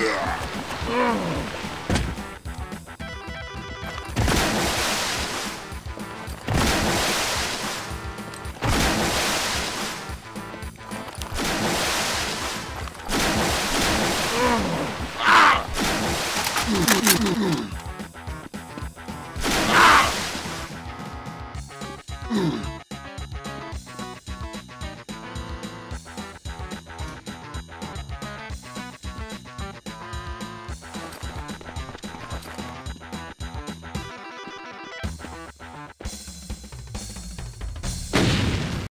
Yeah.